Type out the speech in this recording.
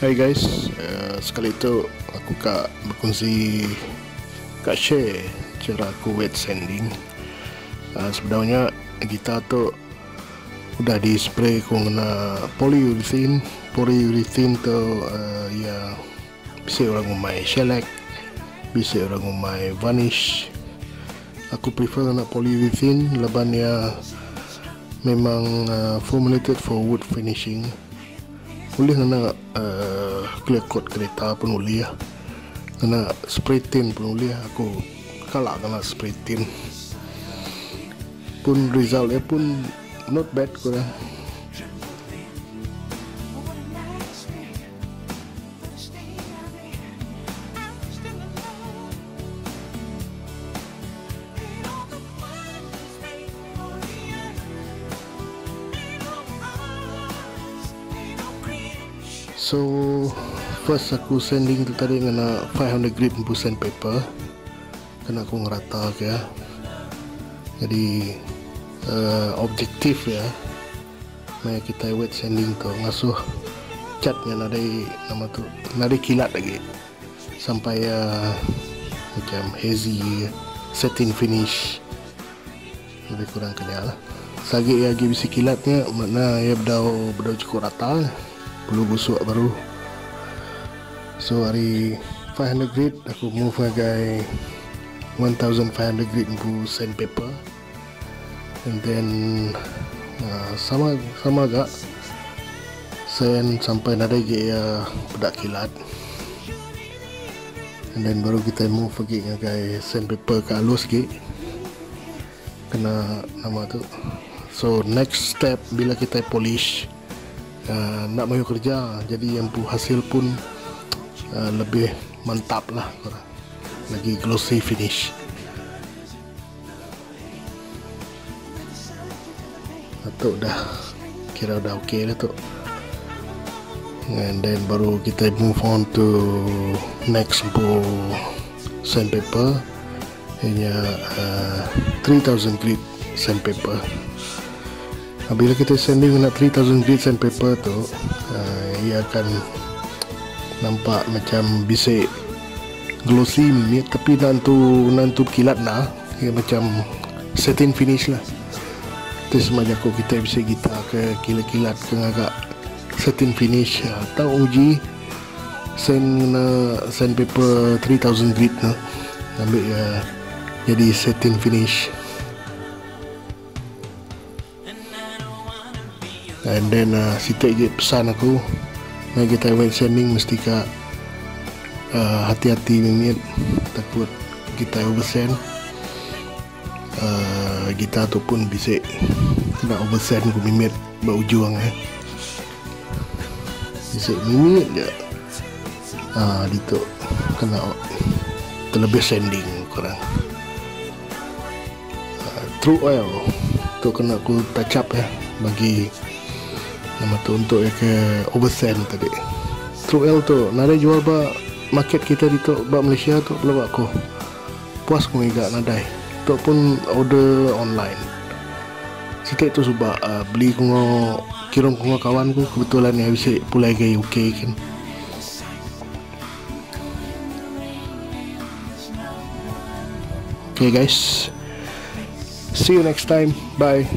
Hai guys, uh, sekali tu aku kak berkongsi kak share cara aku wet sanding. Uh, sebenarnya kita tu udah di spray aku kena polyurethane. Polyurethane tu uh, ya bisa orang umai shellac, bisa orang umai varnish. Aku prefer kena polyurethane leban ya memang uh, formulated for wood finishing boleh kena uh, clear coat kereta pun boleh ya. Kena spray tint pun boleh aku kalah kena spray tint. Pun resultnya pun not bad kurang. So first aku sending tu tadi kena 500 grit bu sandpaper kena aku ngerata ke ya. Jadi uh, objektif ya. Mai kita wet sanding tu ngasuh catnya nadai nama tu nadai kilat lagi sampai uh, macam hazy satin finish lebih kurang kena lah. Sagi ya lagi bisi kilatnya mana ya berdau berdau cukup rata perlu busuk baru. So hari 500 grit aku move ngagai 1500 grit bu sandpaper. And then uh, sama sama agak sen sampai nada ge ya pedak kilat. And then baru kita move lagi ngagai sandpaper ke halus ge kena nama tu. So next step bila kita polish uh, nak mahu kerja jadi yang pu hasil pun uh, lebih mantap lah. Lagi glossy finish. Atau dah kira dah okey lah tu and then baru kita move on to next bu sandpaper. Ini uh, 3000 grit sandpaper bila kita sending nak 3000 grit sandpaper tu uh, ia akan nampak macam bisik glossy ni tapi nantu nantu kilat lah ia macam satin finish lah. Tu semacam aku kita bisa kita ke kilat-kilat ke agak satin finish. Atau uji sand uh, sandpaper 3000 grit no ambil uh, jadi satin finish and then uh, si Tek je pesan aku. Nak kita wet sanding mesti ka uh, hati-hati mimit takut kita oversand uh, kita tu pun bisa kena oversand ku mimit buat ujung eh. Bisa mimit je. Ah uh, itu kena terlebih sanding kurang uh, true oil. Tu kena aku touch up ya bagi nama tu untuk ke oversend tadi. True L tu nada jual ba market kita di tu ba Malaysia tu belum aku puas aku juga nadai. Tu pun order online. Setiap tu sebab uh, beli ku kirim ku kawan ku kebetulan yang bisa pulai ke UK kan. Okay guys. See you next time. Bye